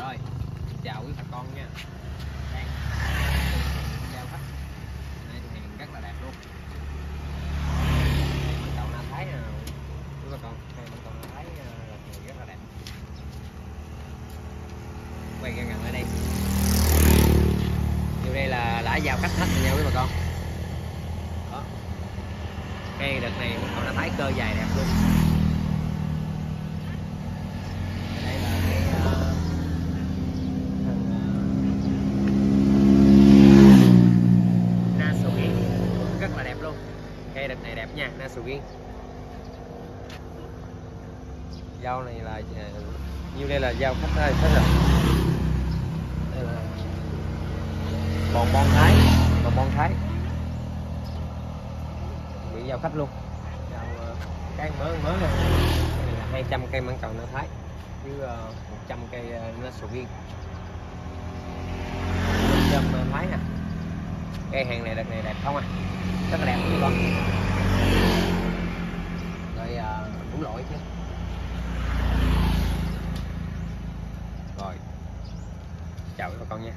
rồi chào quý bà con nha. Đang giao khách nay thì hàng rất là đẹp luôn. Đây, cầu nam thái nè quý bà con hai mảng cầu nam thái ờ, là rất là đẹp. Quay gần gần ở đây. Như đây là đã giao khách hết rồi nha quý bà con. Đó. Cây đợt này mảng cầu nam thái cơ dài đẹp luôn đây là cái ờ, thằng uh, Nasugi rất là đẹp luôn đẹp này đẹp nha na sầu riêng dao này là à, ờ, như đây là dao khách ơi khách rồi đây là bòn bon thái bòn bon thái. Bị dao khách luôn. Dao à, cái mới mới này đây là 200 cây măng cầu na thái với 100 cây na sầu riêng châm uh, thái nè. Cây hàng này đợt này đẹp không à? Rất là đẹp luôn cũng lỗi chứ. Rồi. Chào các con nha.